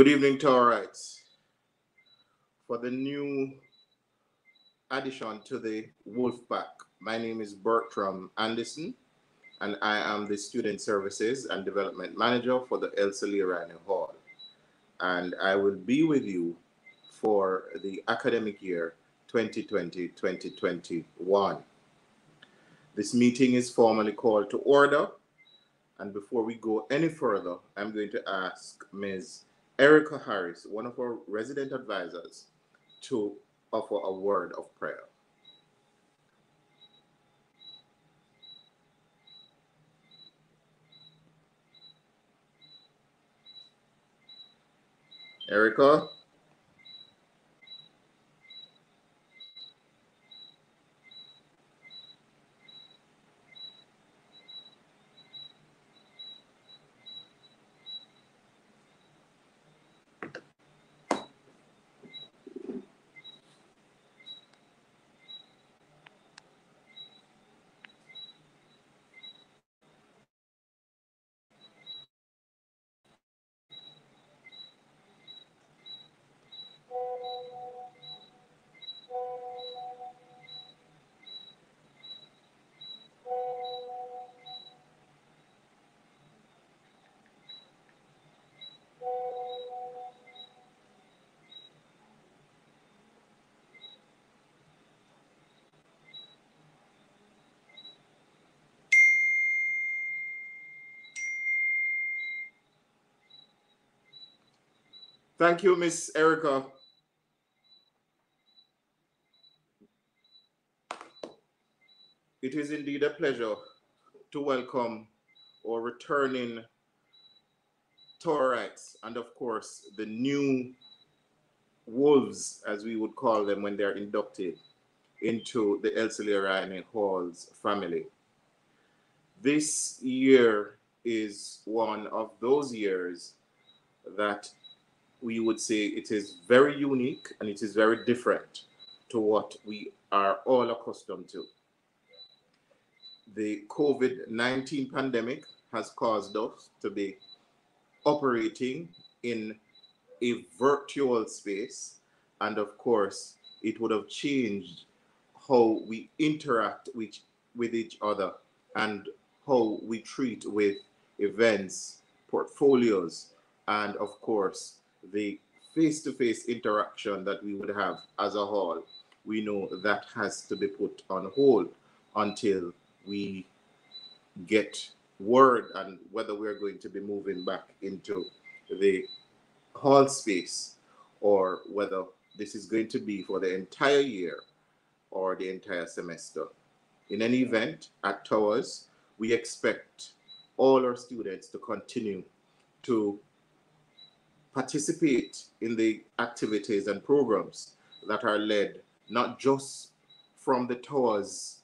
Good evening our. For the new addition to the Wolf Pack, my name is Bertram Anderson, and I am the Student Services and Development Manager for the Elsa Leo-Rhynie Hall. And I will be with you for the academic year 2020-2021. This meeting is formally called to order. And before we go any further, I'm going to ask Ms. Erica Harris, one of our resident advisors, to offer a word of prayer. Erica? Thank you, Miss Erica. It is indeed a pleasure to welcome our returning Towerites and, of course, the new wolves, as we would call them when they're inducted into the Elsa Leo-Rhynie Halls family. This year is one of those years that we would say it is very unique and it is very different to what we are all accustomed to. The COVID 19 pandemic has caused us to be operating in a virtual space, and of course, it would have changed how we interact with, with each other and how we treat with events, portfolios, and of course, the face-to-face interaction that we would have as a whole, we know that has to be put on hold until we get word and whether we're going to be moving back into the hall space or whether this is going to be for the entire year or the entire semester. In any event, at Towers, we expect all our students to continue to participate in the activities and programs that are led not just from the TOWERS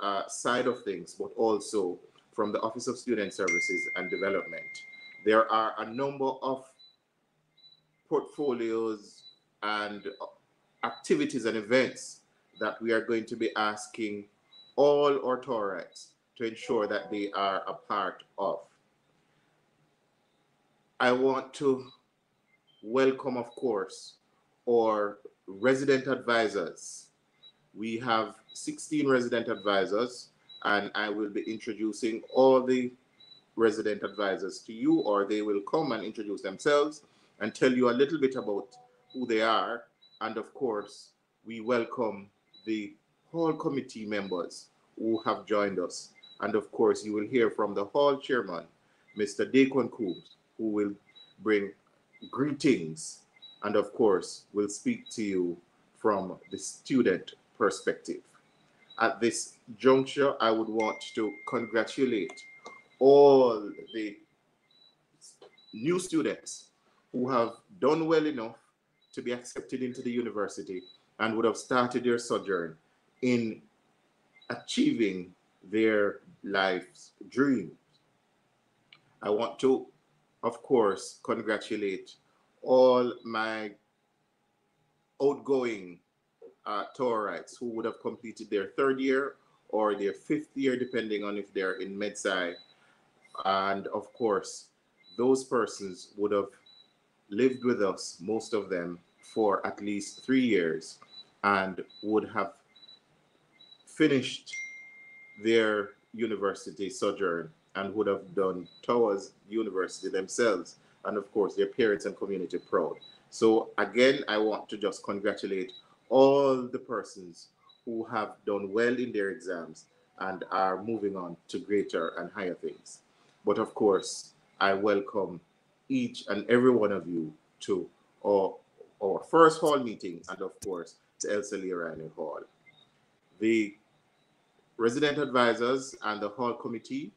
uh, side of things, but also from the Office of Student Services and Development. There are a number of portfolios and activities and events that we are going to be asking all our Towerites to ensure that they are a part of. I want to welcome, of course, or resident advisors. We have 16 resident advisors, and I will be introducing all the resident advisors to you, or they will come and introduce themselves and tell you a little bit about who they are. And of course, we welcome the hall committee members who have joined us. And of course, you will hear from the hall chairman, Mr. Deacon Coombs, who will bring greetings, and of course, we'll speak to you from the student perspective. At this juncture, I would want to congratulate all the new students who have done well enough to be accepted into the university and would have started their sojourn in achieving their life's dreams. I want to of course, congratulate all my outgoing uh, who would have completed their third year or their fifth year, depending on if they're in MedSci. And of course, those persons would have lived with us, most of them, for at least three years and would have finished their university sojourn and would have done towards university themselves and of course their parents and community proud. So again, I want to just congratulate all the persons who have done well in their exams and are moving on to greater and higher things. But of course, I welcome each and every one of you to our, our first hall meeting and of course the Elsa Leo-Rhynie Hall. The resident advisors and the hall committee,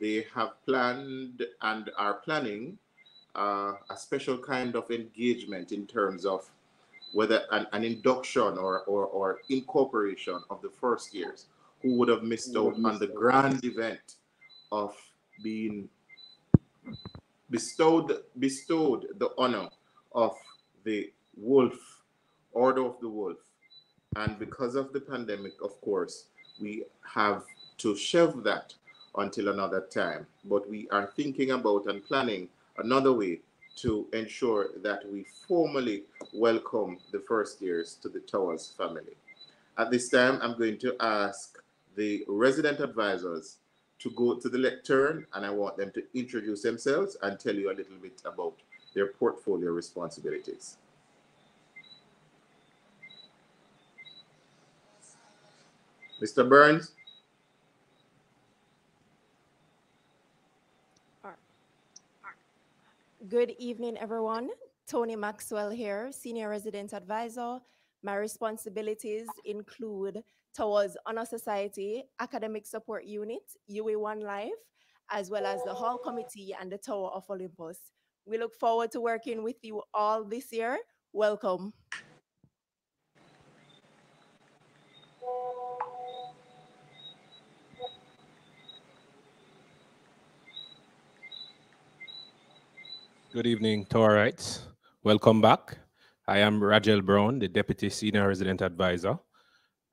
they have planned and are planning uh, a special kind of engagement in terms of whether an, an induction or, or, or, incorporation of the first years who would have missed out on the grand event of being bestowed bestowed the honor of the wolf order of the wolf. And because of the pandemic of course we have to shelve that until another time but we are thinking about and planning another way to ensure that we formally welcome the first years to the Towers family. At this time, I'm going to ask the resident advisors to go to the lectern and I want them to introduce themselves and tell you a little bit about their portfolio responsibilities. Mr. Burns? Good evening, everyone. Tony Maxwell here, Senior Resident Advisor. My responsibilities include Towers Honor Society, Academic Support Unit, UWI One Life, as well as the Hall Committee and the Tower of Olympus. We look forward to working with you all this year. Welcome. Good evening, Towerites. Welcome back. I am Rajel Brown, the Deputy Senior Resident Advisor,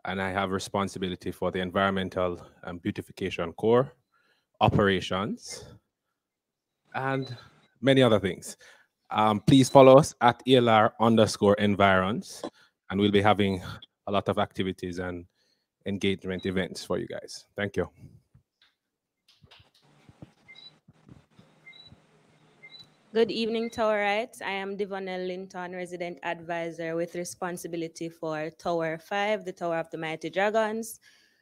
and I have responsibility for the Environmental and Beautification Corps, operations, and many other things. Um, please follow us at ELR underscore environs, and we'll be having a lot of activities and engagement events for you guys. Thank you. Good evening, Towerites. I am Divonelle Linton, resident advisor with responsibility for Tower 5, the Tower of the Mighty Dragons,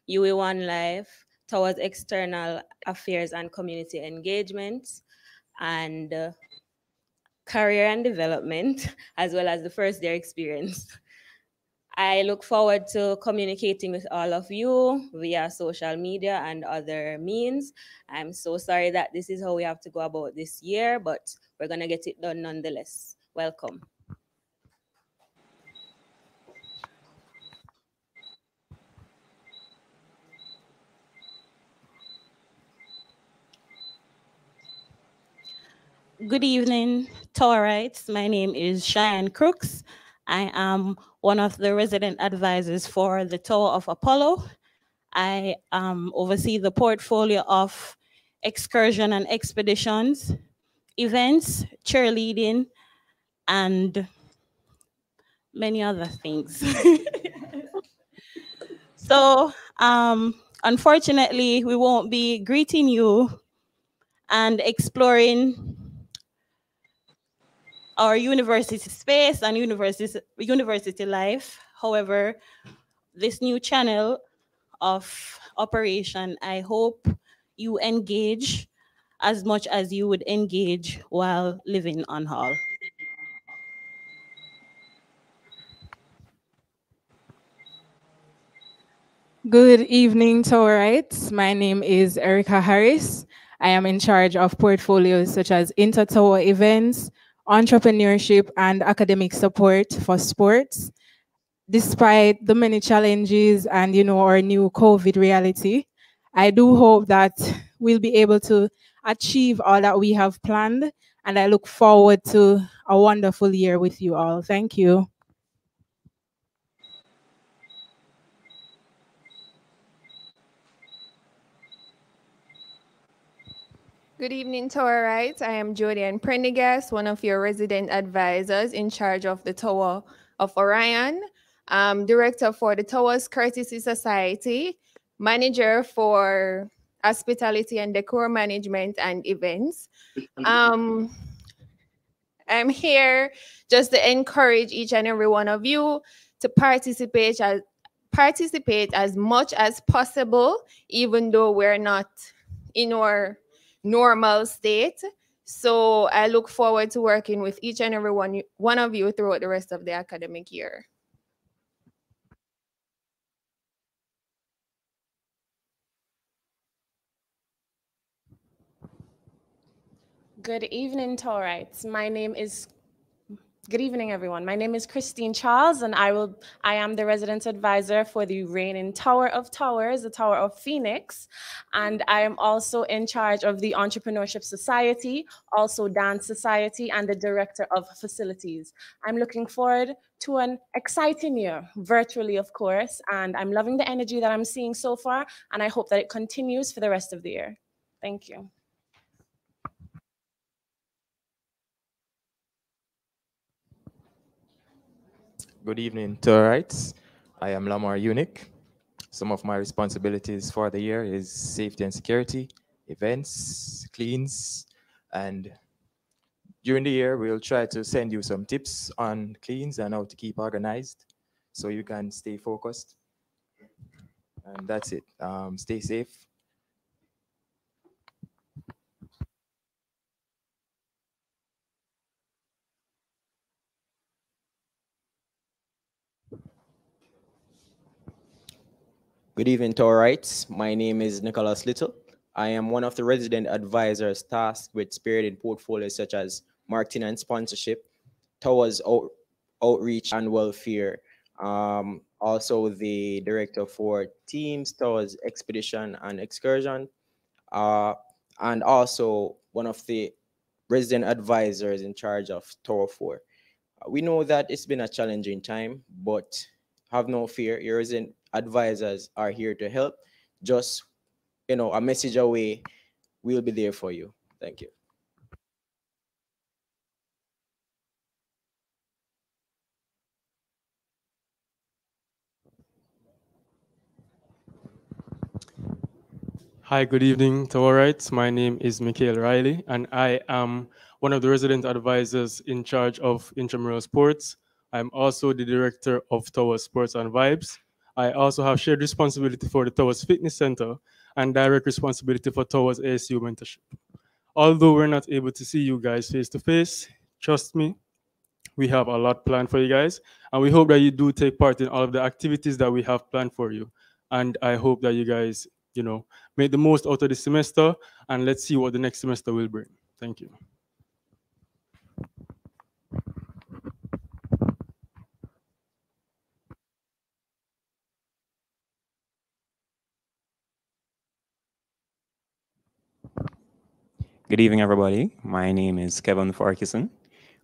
UWI One Life, Towers External Affairs and Community Engagement, and uh, Career and Development, as well as the first year experience. I look forward to communicating with all of you via social media and other means. I'm so sorry that this is how we have to go about this year, but we're going to get it done nonetheless. Welcome. Good evening, Towerites. My name is Cheyenne Crooks. I am one of the resident advisors for the Tower of Apollo. I um, oversee the portfolio of excursion and expeditions, events, cheerleading, and many other things. so, um, unfortunately, we won't be greeting you and exploring our university space and university, university life. However, this new channel of operation, I hope you engage as much as you would engage while living on Hall. Good evening, Towerites. My name is Erica Harris. I am in charge of portfolios such as inter-tower events, entrepreneurship, and academic support for sports. Despite the many challenges and you know our new COVID reality, I do hope that we'll be able to achieve all that we have planned, and I look forward to a wonderful year with you all. Thank you. Good evening, Towerites. I am Jodian Prendergast, one of your resident advisors in charge of the Tower of Orion, um, director for the Towers Courtesy Society, manager for hospitality and decor management and events. Um, I'm here just to encourage each and every one of you to participate as participate as much as possible, even though we're not in our normal state. So I look forward to working with each and every one, one of you throughout the rest of the academic year. Good evening, Towerites. My name is Good evening, everyone. My name is Christine Charles, and I will I am the resident advisor for the reigning Tower of Towers, the Tower of Phoenix, and I am also in charge of the Entrepreneurship Society, also Dance Society, and the director of facilities. I'm looking forward to an exciting year, virtually, of course, and I'm loving the energy that I'm seeing so far, and I hope that it continues for the rest of the year. Thank you. Good evening, Towerites. I am Lamar Unique. Some of my responsibilities for the year is safety and security, events, cleans, and during the year, we'll try to send you some tips on cleans and how to keep organized so you can stay focused. And that's it. Um, stay safe. Good evening, Towerites. My name is Nicholas Little. I am one of the resident advisors tasked with spearheading portfolios such as marketing and sponsorship, Towers out, outreach and welfare. Um, also, the director for teams, Towers expedition and excursion, uh, and also one of the resident advisors in charge of Tower 4. Uh, we know that it's been a challenging time, but have no fear. Your resident advisors are here to help. Just, you know, a message away, we'll be there for you. Thank you. Hi, good evening to all right. My name is Mikhail Riley, and I am one of the resident advisors in charge of intramural sports. I'm also the director of Towers Sports and Vibes. I also have shared responsibility for the Towers Fitness Center and direct responsibility for Towers ASU mentorship. Although we're not able to see you guys face to face, trust me, we have a lot planned for you guys. And we hope that you do take part in all of the activities that we have planned for you. And I hope that you guys, you know, make the most out of the semester and let's see what the next semester will bring. Thank you. Good evening, everybody. My name is Kevin Farkison,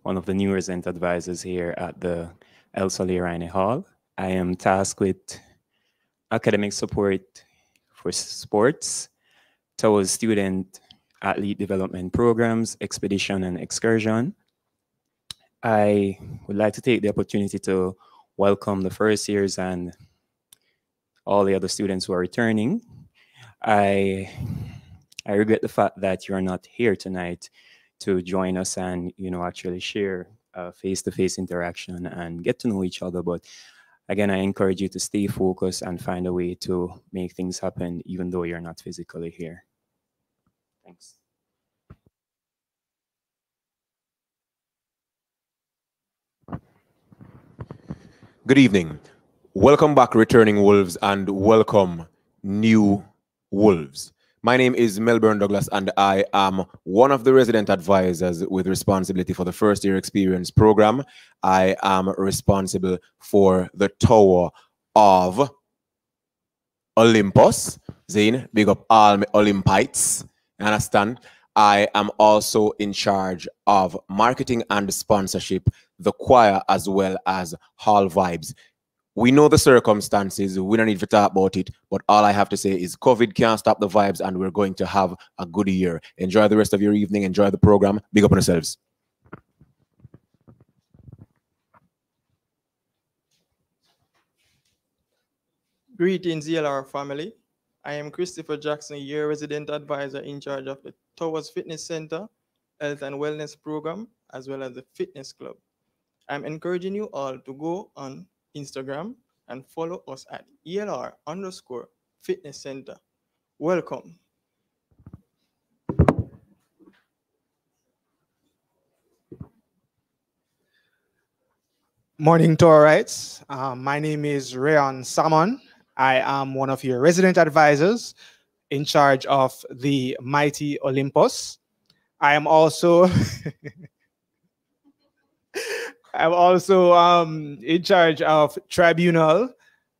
one of the new resident advisors here at the Elsa Leo Hall. I am tasked with academic support for sports, Towers student athlete development programs, expedition and excursion. I would like to take the opportunity to welcome the first years and all the other students who are returning. I I regret the fact that you're not here tonight to join us and you know actually share face-to-face -face interaction and get to know each other. But again, I encourage you to stay focused and find a way to make things happen, even though you're not physically here. Thanks. Good evening. Welcome back, returning wolves, and welcome new wolves. My name is Melbourne Douglas, and I am one of the resident advisors with responsibility for the first year experience program. I am responsible for the Tower of Olympus. Zane, big up all my Olympites. You understand? I am also in charge of marketing and sponsorship, the choir, as well as Hall Vibes. We know the circumstances. We don't need to talk about it. But all I have to say is COVID can't stop the vibes, and we're going to have a good year. Enjoy the rest of your evening. Enjoy the program. Big up on yourselves. Greetings, ELR family. I am Christopher Jackson, your resident advisor in charge of the Towers Fitness Center, Health and Wellness Program, as well as the Fitness Club. I'm encouraging you all to go on Instagram and follow us at ELR underscore fitness center. Welcome. Morning to all rights. Um, my name is Rayon Salmon. I am one of your resident advisors in charge of the mighty Olympus. I am also I'm also um, in charge of tribunal,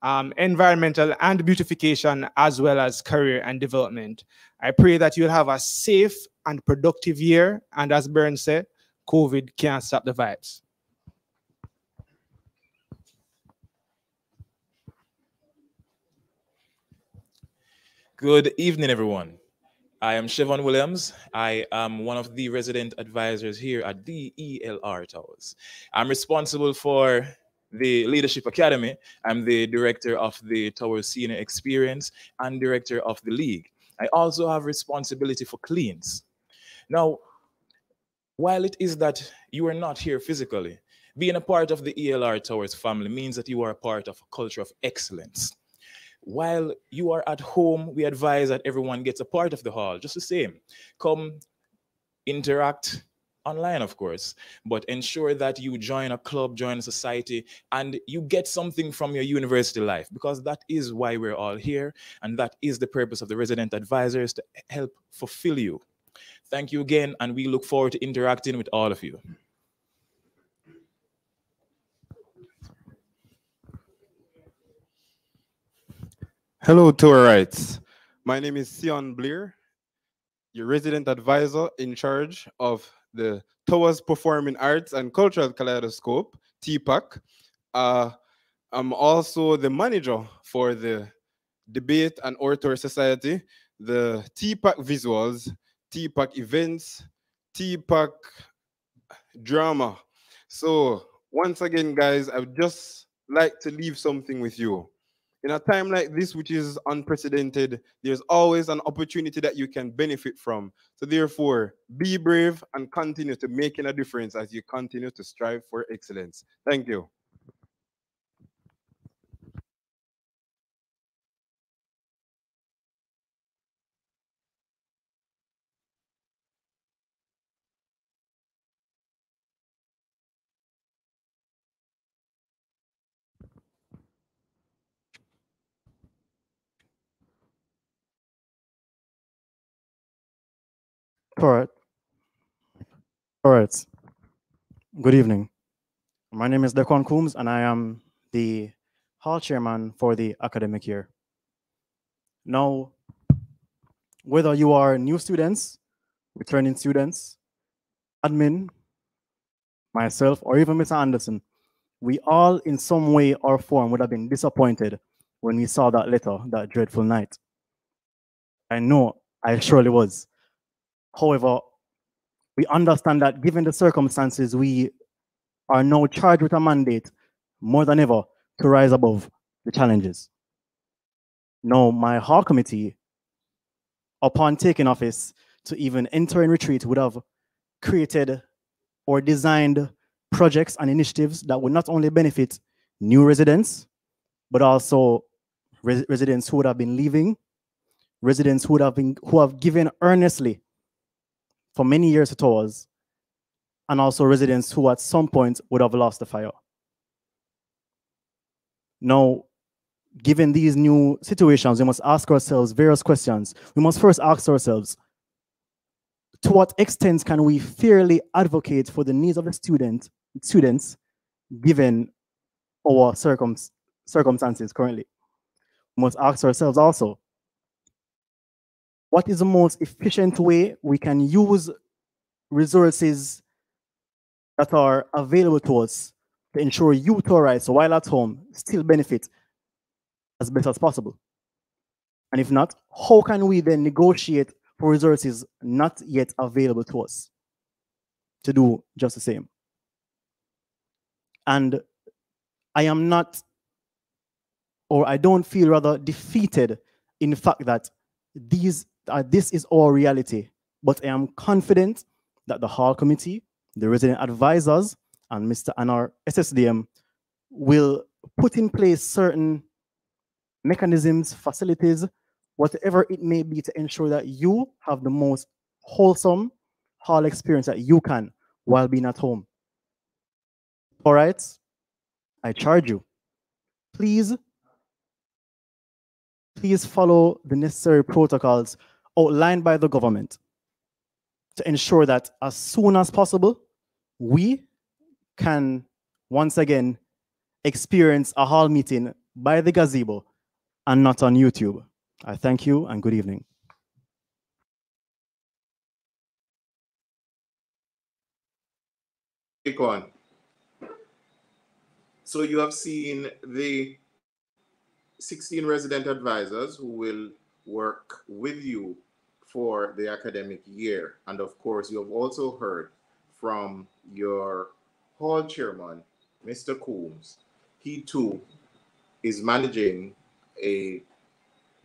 um, environmental and beautification, as well as career and development. I pray that you'll have a safe and productive year. And as Bern said, COVID can't stop the vibes. Good evening, everyone. I am Chevon Williams. I am one of the resident advisors here at the ELR Towers. I'm responsible for the Leadership Academy. I'm the director of the Towers Senior Experience and director of the league. I also have responsibility for cleans. Now, while it is that you are not here physically, being a part of the ELR Towers family means that you are a part of a culture of excellence while you are at home, we advise that everyone gets a part of the hall, just the same. Come interact online, of course, but ensure that you join a club, join a society, and you get something from your university life because that is why we're all here. And that is the purpose of the resident advisors to help fulfill you. Thank you again, and we look forward to interacting with all of you. Hello, Towerites. My name is Sion Blair, your resident advisor in charge of the Towers Performing Arts and Cultural Kaleidoscope, TPAC. Uh, I'm also the manager for the Debate and Oratory Society, the TPAC Visuals, TPAC Events, TPAC Drama. So once again, guys, I would just like to leave something with you in a time like this, which is unprecedented, there's always an opportunity that you can benefit from. So therefore, be brave and continue to making a difference as you continue to strive for excellence. Thank you. All right. All right. Good evening. My name is Decon Coombs, and I am the hall chairman for the academic year. Now, whether you are new students, returning students, admin, myself, or even Mr. Anderson, we all in some way or form would have been disappointed when we saw that letter that dreadful night. I know I surely was. However, we understand that given the circumstances, we are now charged with a mandate more than ever to rise above the challenges. Now, my hall committee, upon taking office to even enter in retreat, would have created or designed projects and initiatives that would not only benefit new residents, but also res residents who would have been leaving, residents who would have been who have given earnestly for many years to us, and also residents who at some point would have lost the fire. Now, given these new situations, we must ask ourselves various questions. We must first ask ourselves, to what extent can we fairly advocate for the needs of the student, students given our circum circumstances currently? We must ask ourselves also, what is the most efficient way we can use resources that are available to us to ensure you Towerites while at home still benefit as best as possible? And if not, how can we then negotiate for resources not yet available to us to do just the same? And I am not, or I don't feel rather defeated in the fact that these, uh, this is our reality, but I am confident that the Hall Committee, the resident advisors, and Mr. and our SSDM will put in place certain mechanisms, facilities, whatever it may be to ensure that you have the most wholesome hall experience that you can while being at home. All right? I charge you. Please, please follow the necessary protocols outlined by the government to ensure that as soon as possible, we can once again experience a hall meeting by the gazebo and not on YouTube. I thank you and good evening. So you have seen the 16 resident advisors who will work with you for the academic year. And of course, you have also heard from your hall chairman, Mr. Coombs. He too is managing a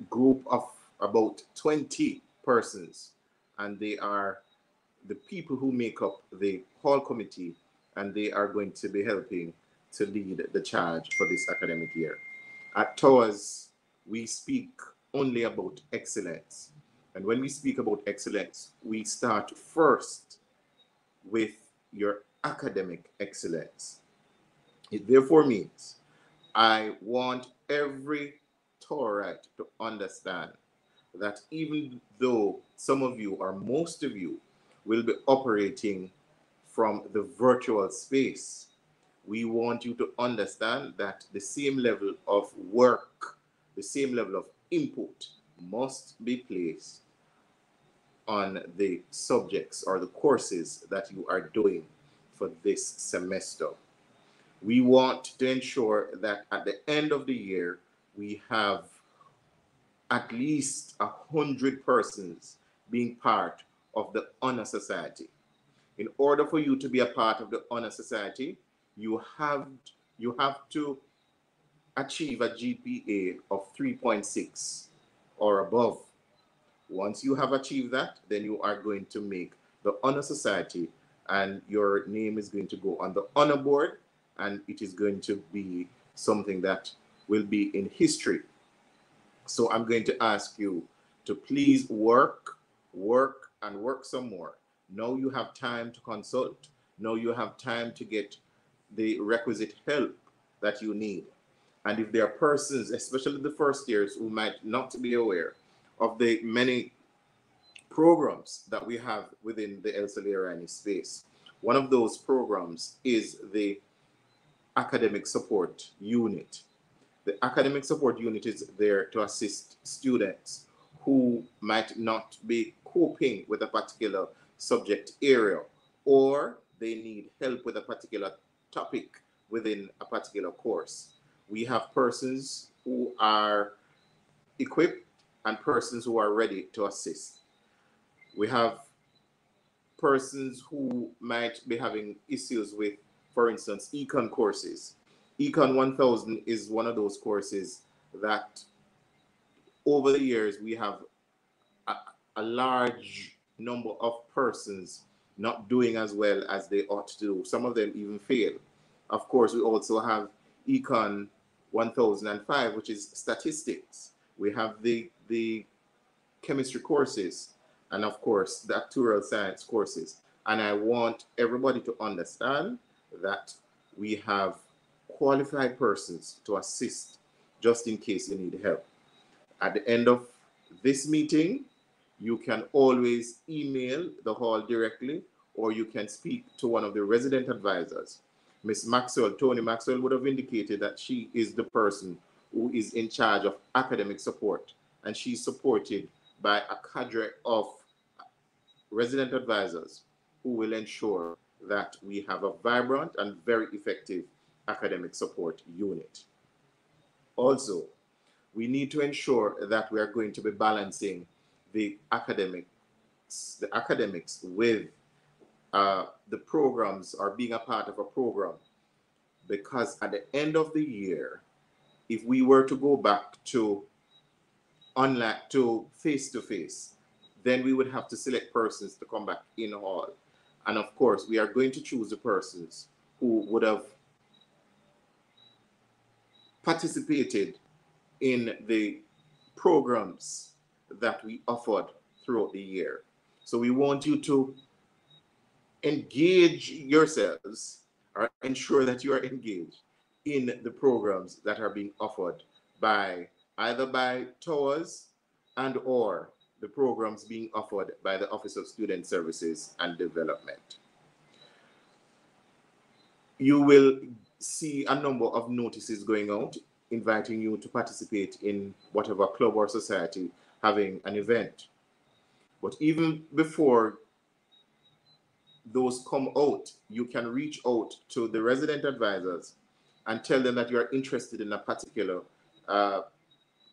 group of about 20 persons, and they are the people who make up the hall committee, and they are going to be helping to lead the charge for this academic year. At Towers, we speak only about excellence. And when we speak about excellence, we start first with your academic excellence. It therefore means I want every Towerite to understand that even though some of you or most of you will be operating from the virtual space, we want you to understand that the same level of work, the same level of input must be placed on the subjects or the courses that you are doing for this semester. We want to ensure that at the end of the year, we have at least a hundred persons being part of the honor society. In order for you to be a part of the honor society, you have you have to achieve a GPA of 3.6 or above. Once you have achieved that, then you are going to make the honor society and your name is going to go on the honor board and it is going to be something that will be in history. So I'm going to ask you to please work, work, and work some more. Now you have time to consult. Now you have time to get the requisite help that you need. And if there are persons, especially the first years, who might not be aware of the many programs that we have within the Elsa Leo-Rhynie space, one of those programs is the academic support unit. The academic support unit is there to assist students who might not be coping with a particular subject area or they need help with a particular topic within a particular course. We have persons who are equipped and persons who are ready to assist. We have persons who might be having issues with for instance, Econ courses. Econ 1000 is one of those courses that over the years we have a, a large number of persons not doing as well as they ought to do. Some of them even fail. Of course, we also have Econ 1005, which is statistics. We have the, the chemistry courses, and of course, the actuarial science courses. And I want everybody to understand that we have qualified persons to assist just in case you need help. At the end of this meeting, you can always email the hall directly or you can speak to one of the resident advisors. Miss Maxwell, Tony Maxwell would have indicated that she is the person who is in charge of academic support and she's supported by a cadre of resident advisors who will ensure that we have a vibrant and very effective academic support unit. Also, we need to ensure that we are going to be balancing the academics, the academics with uh, the programs or being a part of a program. Because at the end of the year, if we were to go back to online to face to face, then we would have to select persons to come back in hall. And of course, we are going to choose the persons who would have participated in the programs that we offered throughout the year. So we want you to engage yourselves or ensure that you are engaged in the programs that are being offered by either by Towers and or the programs being offered by the Office of Student Services and Development. You will see a number of notices going out inviting you to participate in whatever club or society having an event. But even before those come out, you can reach out to the resident advisors and tell them that you are interested in a particular uh,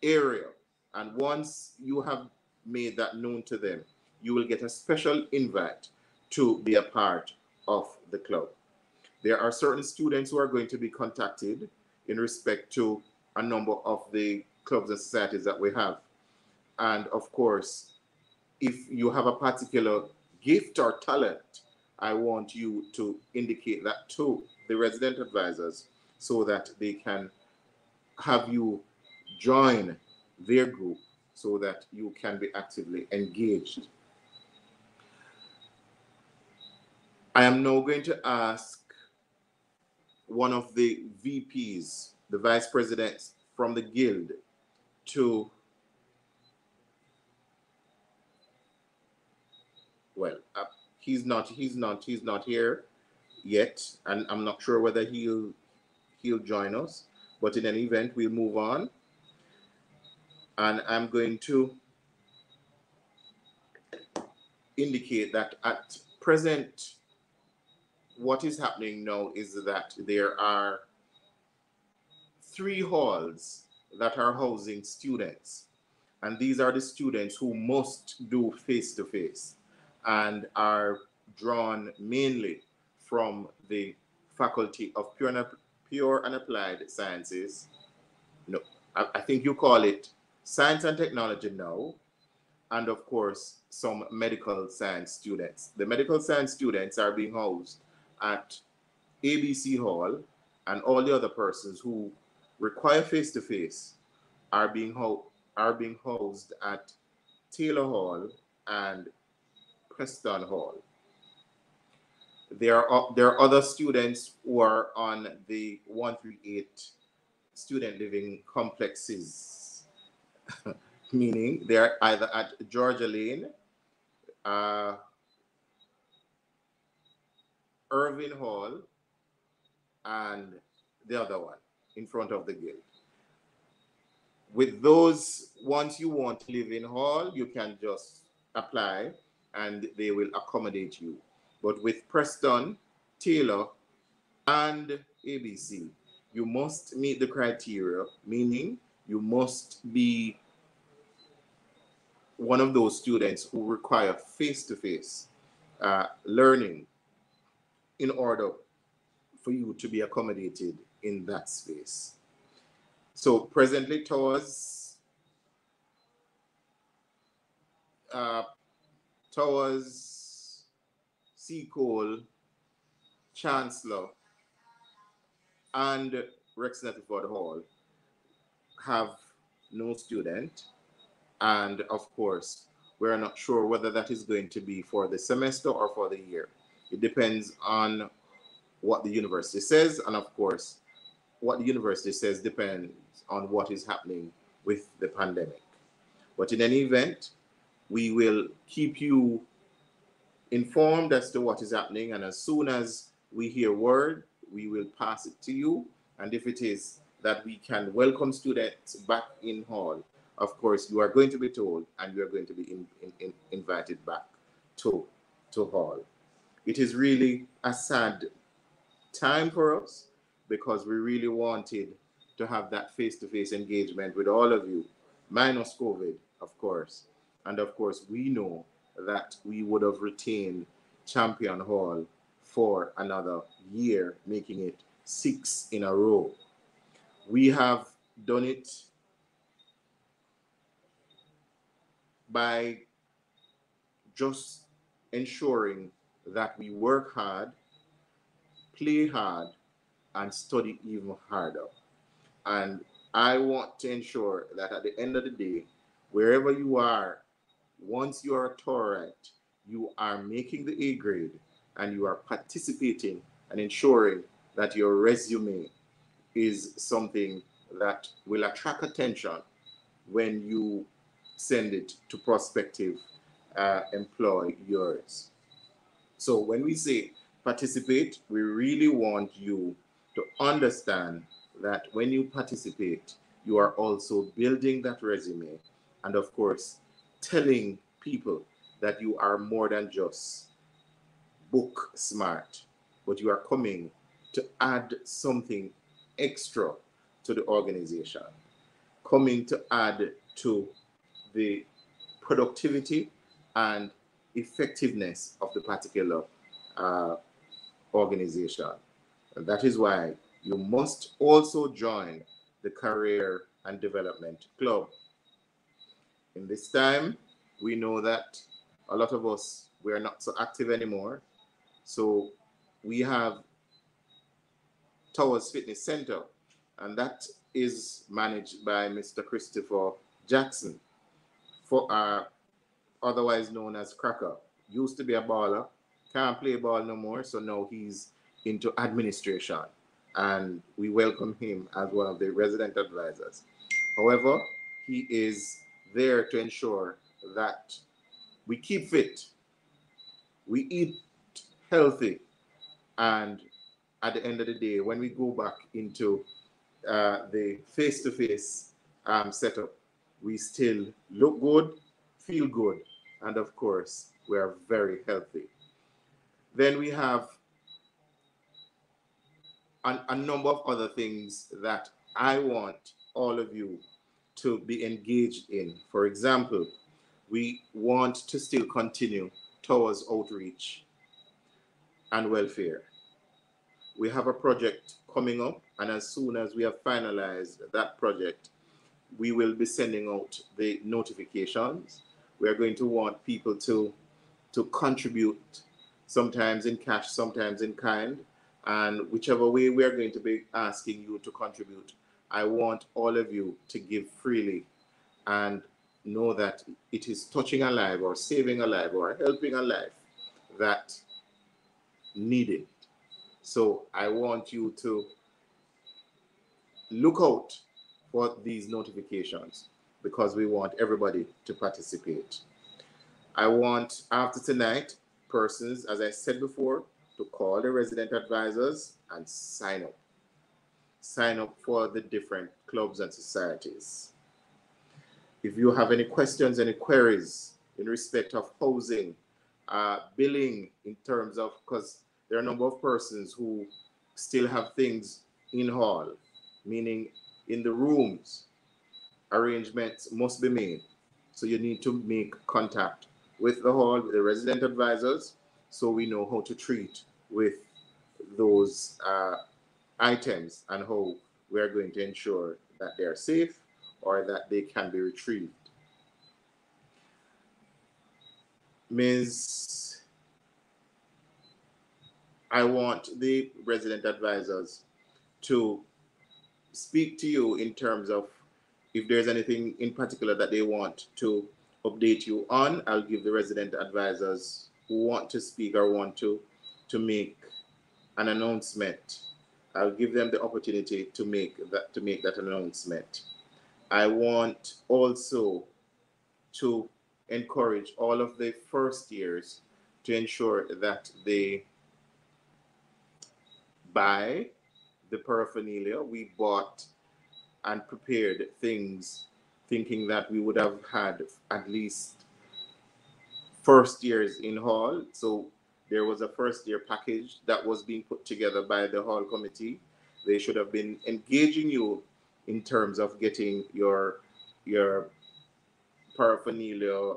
area. And once you have made that known to them, you will get a special invite to be a part of the club. There are certain students who are going to be contacted in respect to a number of the clubs and societies that we have. And of course, if you have a particular gift or talent, I want you to indicate that to the resident advisors so that they can have you join their group so that you can be actively engaged. I am now going to ask one of the VPs, the vice presidents from the guild, to well, uh, he's not, he's not, he's not here yet, and I'm not sure whether he'll he'll join us. But in any event, we'll move on and I'm going to indicate that at present, what is happening now is that there are three halls that are housing students. And these are the students who must do face-to-face -face and are drawn mainly from the Faculty of Pure and, Pure and Applied Sciences. No, I, I think you call it science and technology now, and of course, some medical science students. The medical science students are being housed at ABC Hall, and all the other persons who require face-to-face are being are being housed at Taylor Hall and Preston Hall. There are there are other students who are on the 138 student living complexes meaning they're either at George Alleyne, uh, Irvine Hall, and the other one in front of the gate. With those, once you want in hall, you can just apply and they will accommodate you. But with Preston, Taylor, and ABC, you must meet the criteria, meaning you must be one of those students who require face-to-face uh, learning in order for you to be accommodated in that space. So presently Towers, uh, Towers, Seacole, Chancellor, and Rex Nettleford Hall have no student. And of course, we're not sure whether that is going to be for the semester or for the year. It depends on what the university says. And of course, what the university says depends on what is happening with the pandemic. But in any event, we will keep you informed as to what is happening. And as soon as we hear word, we will pass it to you. And if it is that we can welcome students back in hall, of course, you are going to be told and you are going to be in, in, in invited back to, to hall. It is really a sad time for us because we really wanted to have that face-to-face engagement with all of you, minus COVID, of course. And of course, we know that we would have retained Champion Hall for another year, making it six in a row. We have done it by just ensuring that we work hard, play hard, and study even harder. And I want to ensure that at the end of the day, wherever you are, once you are a Towerite, you are making the A grade and you are participating and ensuring that your resume is something that will attract attention when you send it to prospective uh, employers. So when we say participate, we really want you to understand that when you participate, you are also building that resume and of course telling people that you are more than just book smart, but you are coming to add something extra to the organization, coming to add to the productivity and effectiveness of the particular uh, organization. And that is why you must also join the Career and Development Club. In this time, we know that a lot of us, we are not so active anymore. So we have Towers Fitness Center, and that is managed by Mr. Christopher Jackson, for uh, otherwise known as Cracker. Used to be a baller, can't play ball no more, so now he's into administration, and we welcome him as one of the resident advisors. However, he is there to ensure that we keep fit, we eat healthy, and at the end of the day, when we go back into uh, the face-to-face um, setup, we still look good, feel good, and of course, we are very healthy. Then we have a, a number of other things that I want all of you to be engaged in. For example, we want to still continue towards outreach and welfare. We have a project coming up, and as soon as we have finalized that project, we will be sending out the notifications. We are going to want people to, to contribute, sometimes in cash, sometimes in kind, and whichever way we are going to be asking you to contribute, I want all of you to give freely and know that it is touching a life or saving a life or helping a life that need it. So I want you to look out for these notifications because we want everybody to participate. I want after tonight persons, as I said before, to call the resident advisors and sign up. Sign up for the different clubs and societies. If you have any questions, any queries in respect of housing, uh, billing in terms of, because there are a number of persons who still have things in hall, meaning in the rooms, arrangements must be made. So you need to make contact with the hall, with the resident advisors, so we know how to treat with those uh, items and how we are going to ensure that they are safe or that they can be retrieved. Ms. I want the resident advisors to speak to you in terms of if there's anything in particular that they want to update you on. I'll give the resident advisors who want to speak or want to to make an announcement. I'll give them the opportunity to make that to make that announcement. I want also to encourage all of the first years to ensure that they buy the paraphernalia. We bought and prepared things thinking that we would have had at least first years in hall. So there was a first year package that was being put together by the hall committee They should have been engaging you in terms of getting your your paraphernalia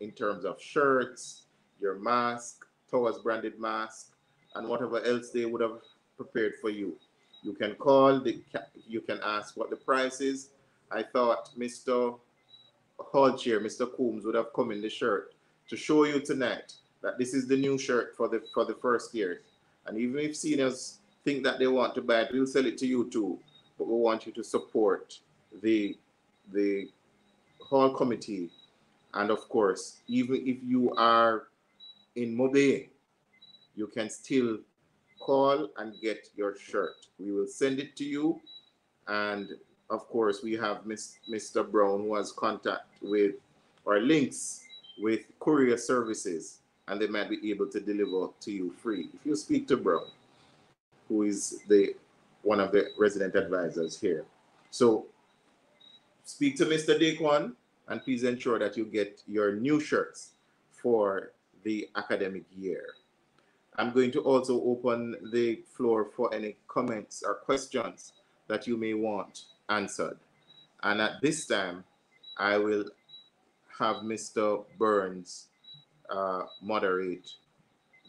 in terms of shirts, your mask, Towers branded mask, and whatever else they would have prepared for you. You can call, the, you can ask what the price is. I thought Mr. Hall Chair, Mr. Coombs would have come in the shirt to show you tonight that this is the new shirt for the for the first year. And even if seniors think that they want to buy it, we'll sell it to you too. But we want you to support the the hall committee. And of course, even if you are in MoBay, you can still call and get your shirt. We will send it to you. And of course, we have Miss, Mr. Brown who has contact with or links with courier services, and they might be able to deliver to you free. If you speak to Brown, who is the one of the resident advisors here. So speak to Mr. Daquan and please ensure that you get your new shirts for the academic year. I'm going to also open the floor for any comments or questions that you may want answered. And at this time, I will have Mr. Burns uh, moderate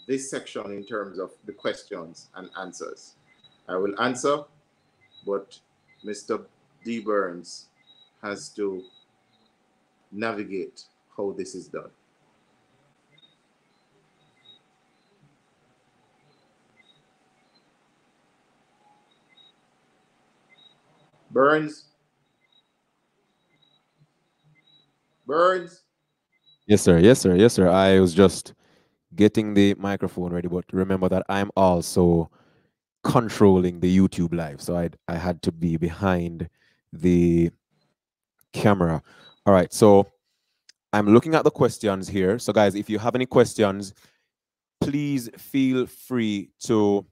this section in terms of the questions and answers. I will answer, but Mr. D. Burns has to navigate how this is done. Burns. Burns. Yes, sir. Yes, sir. Yes, sir. I was just getting the microphone ready, but remember that I'm also controlling the YouTube live. So I I had to be behind the camera. All right. So I'm looking at the questions here. So guys, if you have any questions, please feel free to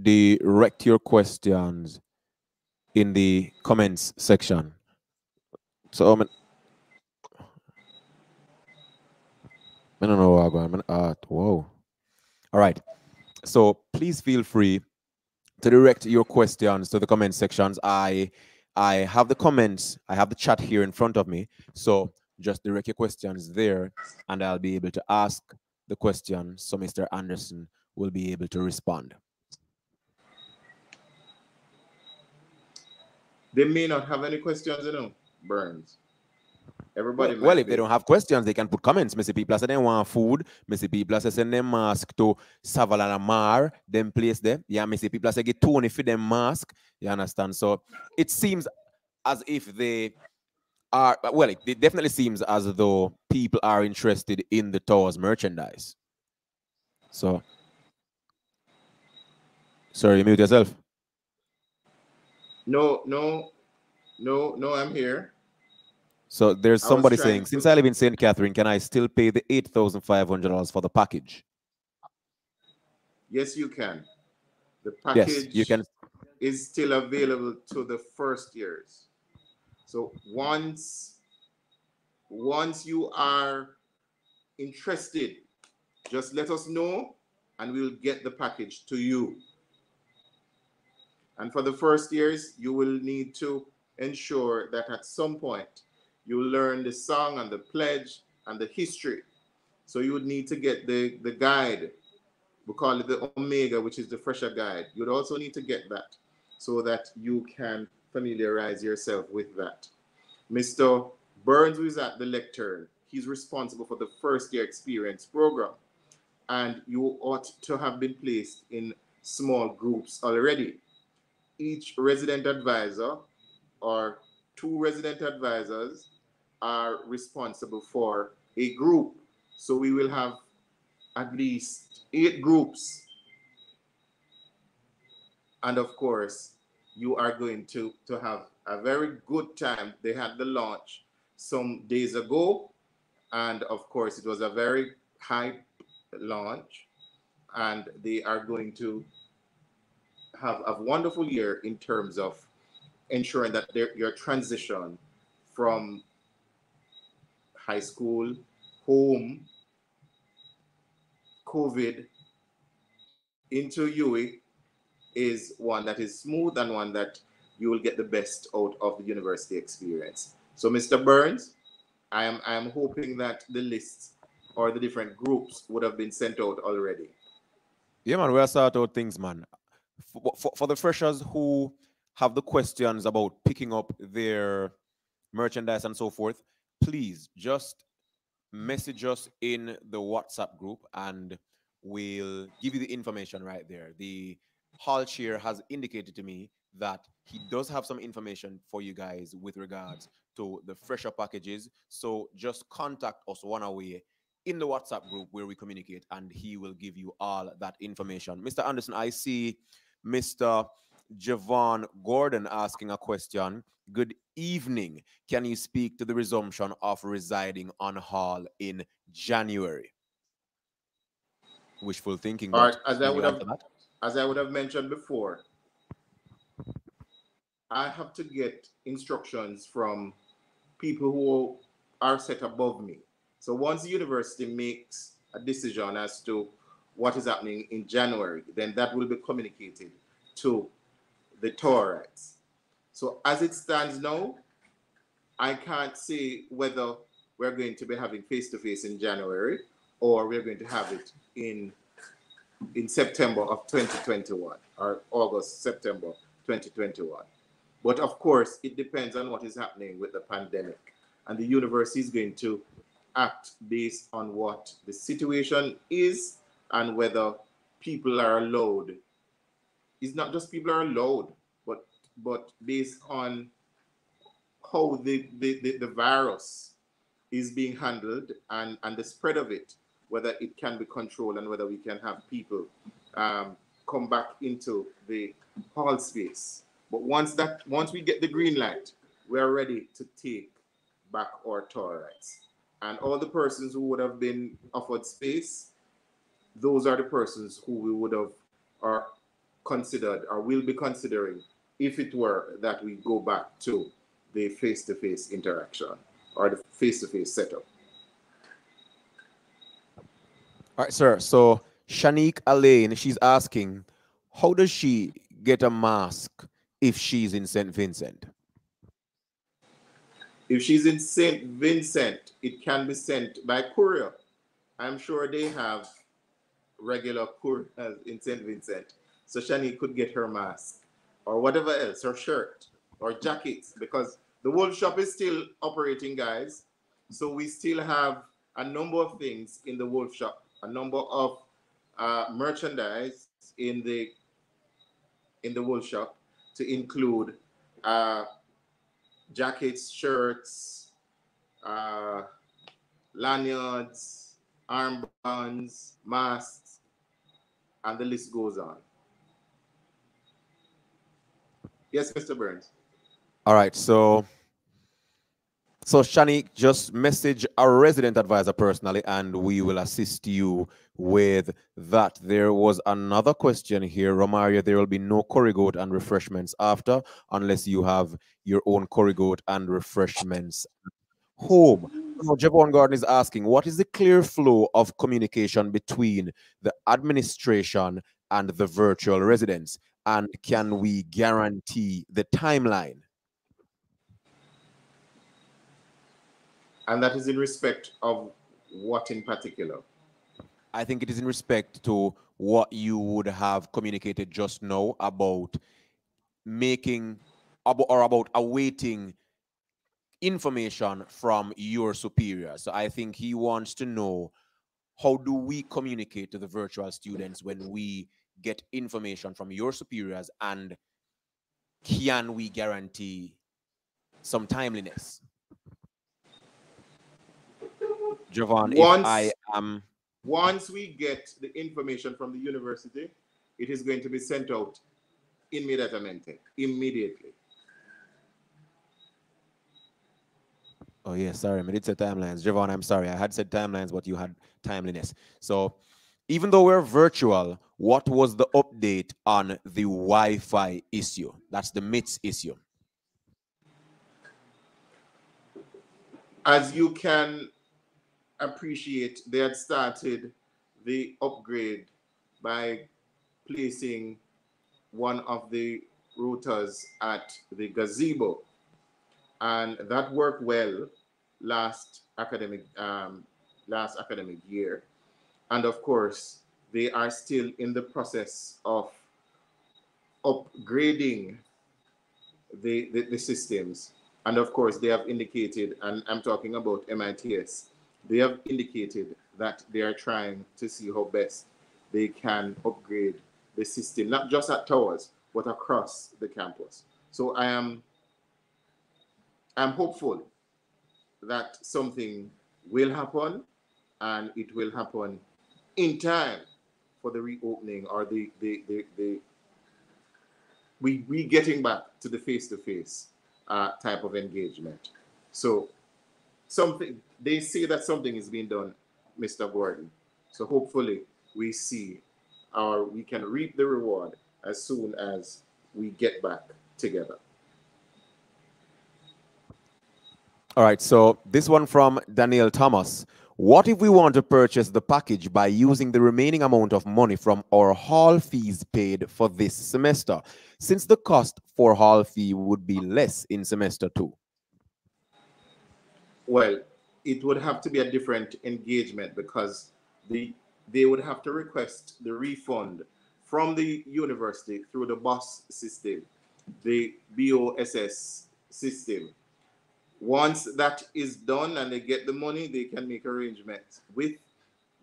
direct your questions in the comments section. So um, I don't know what I'm going. Uh, whoa. All right. So please feel free to direct your questions to the comment sections. I I have the comments, I have the chat here in front of me. So just direct your questions there, and I'll be able to ask the question so Mr. Anderson will be able to respond. They may not have any questions, you know, Burns. Everybody. Well, well if they don't have questions, they can put comments. Missy people say they want food. Missy people say send them mask to Savala Mar, them place there. Yeah, Missy people say get Tony for them mask. You understand? So it seems as if they are well, it, it definitely seems as though people are interested in the tower's merchandise. So sorry, mute yourself. No, no, no, no, I'm here. So there's somebody saying, to... since I live in St. Catherine, can I still pay the $8,500 for the package? Yes, you can. The package yes, you can. is still available to the first years. So once once you are interested, just let us know and we'll get the package to you. And for the first years, you will need to ensure that at some point you learn the song and the pledge and the history. So you would need to get the, the guide. We call it the Omega, which is the fresher guide. You'd also need to get that so that you can familiarize yourself with that. Mr. Burns, who is at the lectern, he's responsible for the first year experience program. And you ought to have been placed in small groups already. Each resident advisor or two resident advisors are responsible for a group. So we will have at least eight groups. And of course, you are going to, to have a very good time. They had the launch some days ago. And of course, it was a very high launch. And they are going to have a wonderful year in terms of ensuring that your transition from high school, home, COVID, into UWI is one that is smooth and one that you will get the best out of the university experience. So, Mr. Burns, I am I am hoping that the lists or the different groups would have been sent out already. Yeah, man, we'll start out things, man. For, for, for the freshers who have the questions about picking up their merchandise and so forth, please just message us in the WhatsApp group and we'll give you the information right there. The hall chair has indicated to me that he does have some information for you guys with regards to the fresher packages. So just contact us one away in the WhatsApp group where we communicate, and he will give you all that information. Mr. Anderson, I see Mr. Javon Gordon asking a question. Good evening. Can you speak to the resumption of residing on hall in January? Wishful thinking. All right, as I would have, as I would have mentioned before, I have to get instructions from people who are set above me. So once the university makes a decision as to what is happening in January, then that will be communicated to the Towerites. So as it stands now, I can't say whether we're going to be having face-to-face in January or we're going to have it in in September of 2021 or August, September 2021. But of course, it depends on what is happening with the pandemic. And the university is going to act based on what the situation is and whether people are allowed. It's not just people are allowed, but based on how the, the, the, the virus is being handled and, and the spread of it, whether it can be controlled and whether we can have people um, come back into the hall space. But once that once we get the green light, we're ready to take back our Towerites. And all the persons who would have been offered space, those are the persons who we would have are considered or will be considering if it were that we go back to the face-to-face interaction or the face-to-face setup. All right, sir. So Shanique Alain, she's asking, how does she get a mask if she's in St. Vincent? If she's in St. Vincent, it can be sent by courier. I'm sure they have regular couriers in St. Vincent. So Shani could get her mask or whatever else, or shirt or jackets, because the Wolf Shop is still operating, guys. So we still have a number of things in the Wolf Shop, a number of uh, merchandise in the in the Wolf Shop to include uh, jackets, shirts, uh, lanyards, armbands, masks, and the list goes on. Yes, Mr. Burns. All right, so so Shani, just message our resident advisor personally, and we will assist you with that. There was another question here, Romaria. There will be no curry goat and refreshments after, unless you have your own curry goat and refreshments home. Now, Javon Gordon is asking, what is the clear flow of communication between the administration and the virtual residents? And can we guarantee the timeline? And that is in respect of what in particular? I think it is in respect to what you would have communicated just now about making or about awaiting information from your superior. So I think he wants to know how do we communicate to the virtual students when we get information from your superiors and can we guarantee some timeliness? Javon, once, if I am once we get the information from the university, it is going to be sent out immediatamente, immediately. Oh yeah, sorry, I did say timelines. Javon, I'm sorry. I had said timelines, but you had timeliness. So even though we're virtual, what was the update on the Wi-Fi issue? That's the MITS issue. As you can appreciate they had started the upgrade by placing one of the routers at the gazebo. And that worked well last academic um, last academic year. And of course, they are still in the process of upgrading the, the, the systems. And of course, they have indicated, and I'm talking about MITS, they have indicated that they are trying to see how best they can upgrade the system, not just at towers, but across the campus. So I am I'm hopeful that something will happen and it will happen in time for the reopening or the the the, the we we getting back to the face-to-face uh, type of engagement. So something they say that something is being done, Mr. Gordon. So hopefully we see or we can reap the reward as soon as we get back together. All right, so this one from Daniel Thomas. What if we want to purchase the package by using the remaining amount of money from our hall fees paid for this semester, since the cost for hall fee would be less in semester two? Well, it would have to be a different engagement because the they would have to request the refund from the university through the BOSS system, the BOSS system. Once that is done and they get the money, they can make arrangements with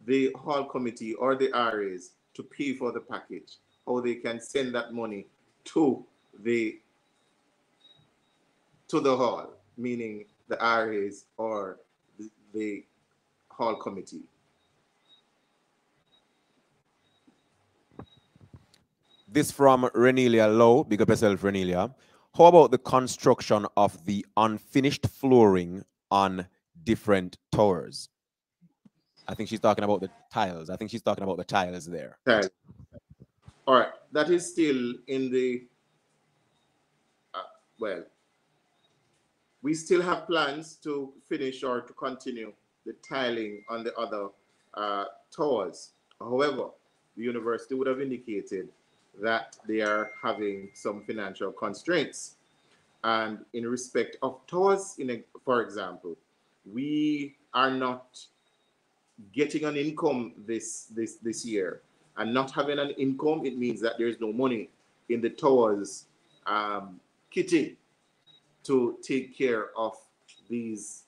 the hall committee or the RAs to pay for the package, or they can send that money to the to the hall, meaning the RAs or the, the hall committee. This from Renelia Lowe, big up yourself, Renelia. How about the construction of the unfinished flooring on different towers? I think she's talking about the tiles. I think she's talking about the tiles there. Okay. All right, that is still in the, uh, well, we still have plans to finish or to continue the tiling on the other uh, towers. However, the university would have indicated that they are having some financial constraints. And in respect of tours, in a, for example, we are not getting an income this this this year. And not having an income, it means that there's no money in the tours um, kitty to take care of these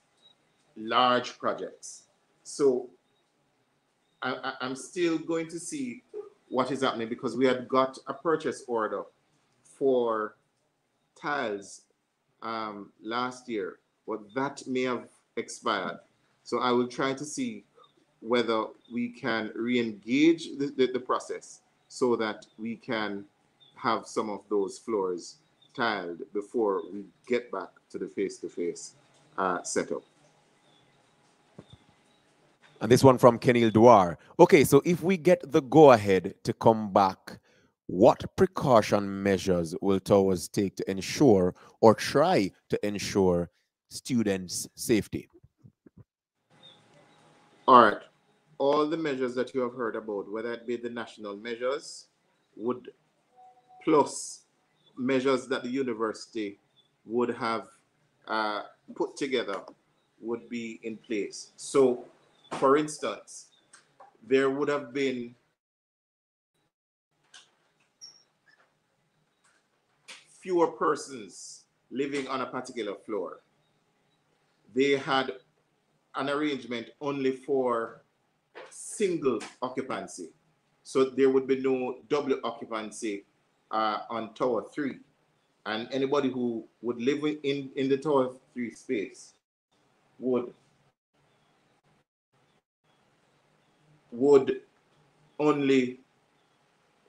large projects. So I, am still going to see what is happening because we had got a purchase order for tiles um, last year, but that may have expired. So I will try to see whether we can re-engage the, the, the, process so that we can have some of those floors tiled before we get back to the face-to-face -face, uh, setup. And this one from Kenil Duar. Okay, so if we get the go ahead to come back, what precaution measures will Towers take to ensure or try to ensure students' safety? All right. All the measures that you have heard about, whether it be the national measures, would plus measures that the university would have uh, put together would be in place. So for instance, there would have been fewer persons living on a particular floor. They had an arrangement only for single occupancy. So there would be no double occupancy uh, on Tower 3. And anybody who would live in, in the Tower 3 space would would only,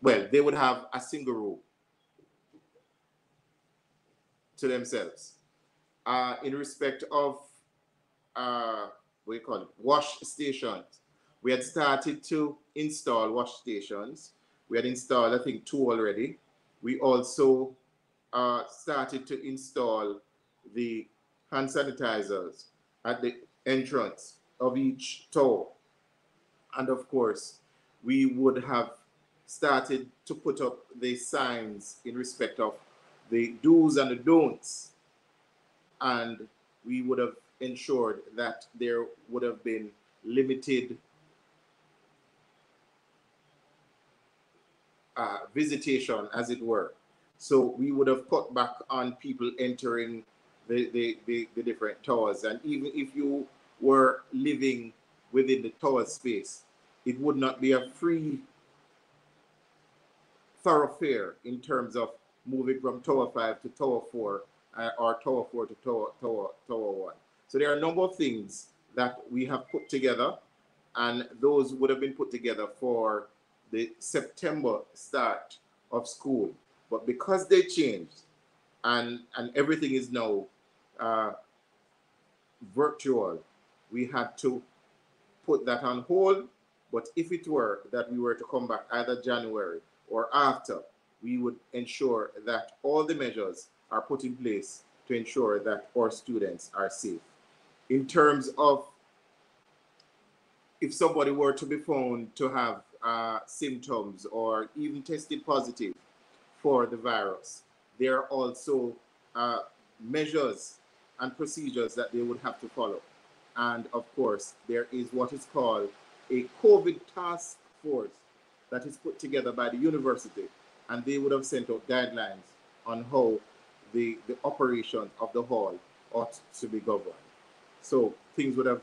well, they would have a single room to themselves. Uh, in respect of, uh, what do you call it, wash stations, we had started to install wash stations. We had installed, I think, two already. We also uh, started to install the hand sanitizers at the entrance of each tower and of course, we would have started to put up the signs in respect of the do's and the don'ts. And we would have ensured that there would have been limited uh, visitation, as it were. So we would have cut back on people entering the, the, the, the different towers. And even if you were living within the tower space, it would not be a free thoroughfare in terms of moving from Tower 5 to Tower 4 uh, or Tower 4 to Tower, Tower, Tower 1. So there are a number of things that we have put together, and those would have been put together for the September start of school. But because they changed and, and everything is now uh, virtual, we had to put that on hold. But if it were that we were to come back either January or after, we would ensure that all the measures are put in place to ensure that our students are safe. In terms of if somebody were to be found to have uh, symptoms or even tested positive for the virus, there are also uh, measures and procedures that they would have to follow. And of course, there is what is called a COVID task force that is put together by the university, and they would have sent out guidelines on how the, the operations of the hall ought to be governed. So things would have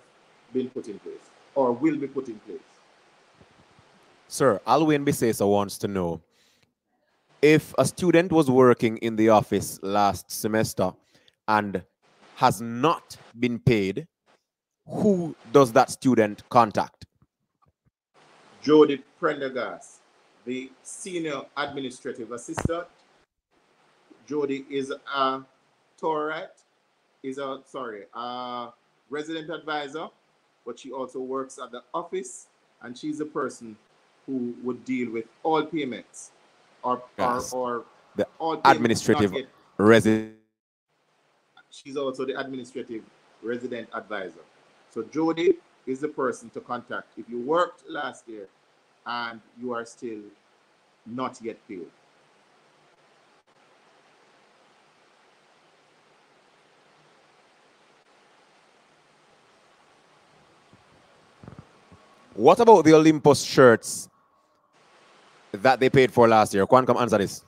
been put in place or will be put in place. Sir, Alwyn Bisesa wants to know if a student was working in the office last semester and has not been paid, who does that student contact? Jody Prendergast, the senior administrative assistant. Jody is a Towerite, is a sorry, a resident advisor, but she also works at the office, and she's the person who would deal with all payments or Yes. or, or The all administrative resident. She's also the administrative resident advisor. So Jody is the person to contact if you worked last year and you are still not yet paid. What about the Olympus shirts that they paid for last year? Kwan, come answer this.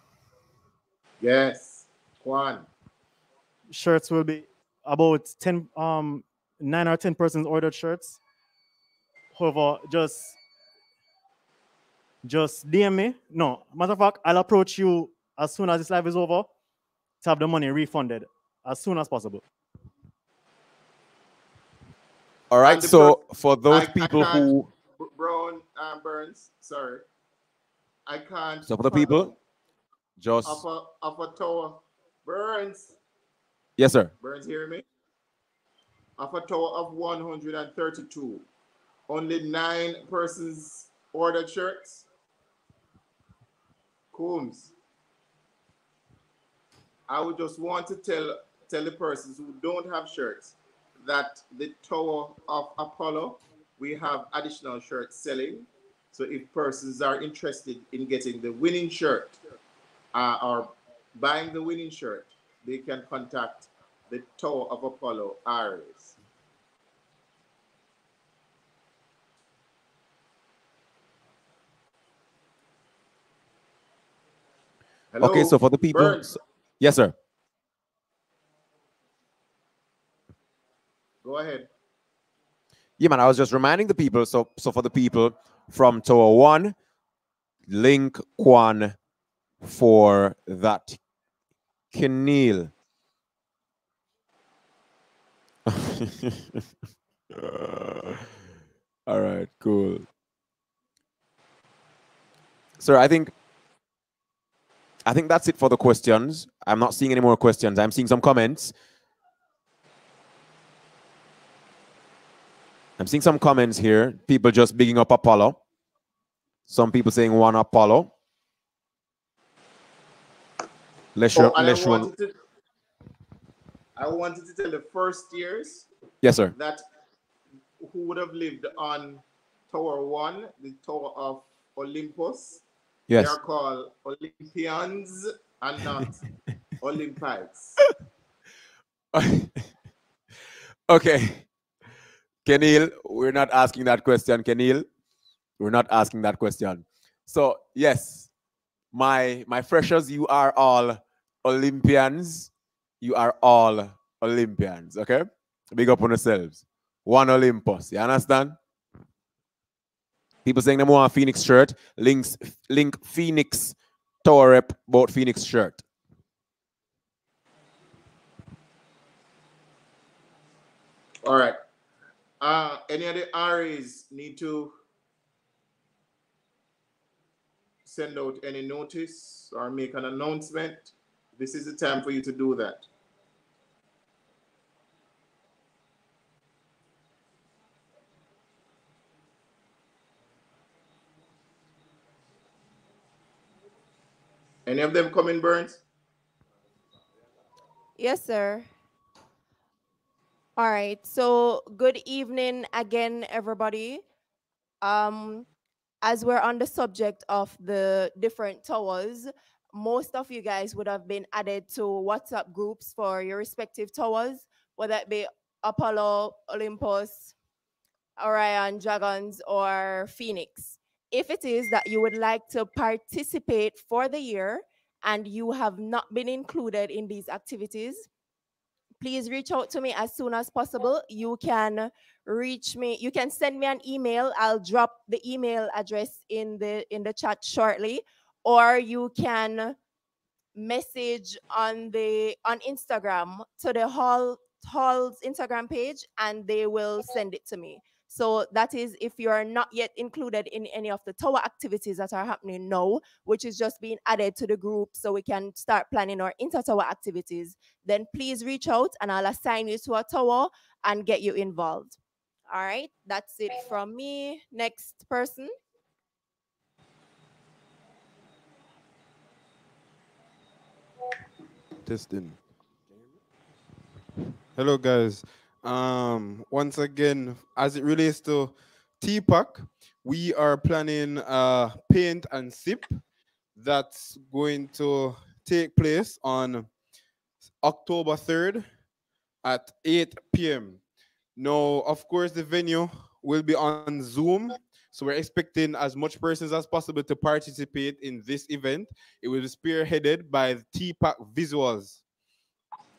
Yes, Juan. Shirts will be about 10, um, 9 or 10 persons ordered shirts. However, just just DM me. No, matter of fact, I'll approach you as soon as this live is over to have the money refunded as soon as possible. All right, so per- for those I- I people can't- who, Brown um, Burns, sorry. I can't. so for the people, just Of a, of a tower. Burns. yes, sir. Burns, hear me? Of a total of 132, only nine persons ordered shirts. Coombs. I would just want to tell tell the persons who don't have shirts that the Tower of Apollo, we have additional shirts selling. So if persons are interested in getting the winning shirt uh, or buying the winning shirt, they can contact the Tower of Apollo Aries. Okay, so for the people, yes, sir. go ahead. Yeah, man. I was just reminding the people. So, so for the people from Tower One, link Kwan for that Keneal. All right, cool. Sir, I think I think that's it for the questions. I'm not seeing any more questions. I'm seeing some comments. I'm seeing some comments here. People just bigging up Apollo. Some people saying one Apollo. Let's Oh, show, let's I wanted to tell the first years Yes, sir. that who would have lived on Tower One, the Tower of Olympus, Yes. They are called Olympians and not Olympites. Okay. Kenil, we're not asking that question, Kenil. We're not asking that question. So, yes, my my freshers, you are all Olympians. You are all Olympians, okay? Big up on yourselves. One Olympus, you understand? People saying they want Phoenix shirt. Links link Phoenix Tower rep bought Phoenix shirt. All right. Uh, any of the RAs need to send out any notice or make an announcement? This is the time for you to do that. Any of them coming, Burns? Yes, sir. All right. So good evening again, everybody. Um, as we're on the subject of the different towers, most of you guys would have been added to WhatsApp groups for your respective towers, whether it be Apollo, Olympus, Orion, Dragons, or Phoenix. If it is that you would like to participate for the year and you have not been included in these activities, please reach out to me as soon as possible. You can reach me, you can send me an email. I'll drop the email address in the in the chat shortly, or you can message on the on Instagram to the hall hall's Instagram page and they will send it to me. So that is if you are not yet included in any of the tower activities that are happening now, which is just being added to the group so we can start planning our inter-tower activities, then please reach out and I'll assign you to a tower and get you involved. All right, that's it from me. Next person. Testing. Hello, guys. Um, once again, as it relates to TPAC, we are planning a paint and sip that's going to take place on October 3rd at 8 p.m. Now, of course, the venue will be on Zoom. So we're expecting as much persons as possible to participate in this event. It will be spearheaded by TPAC Visuals.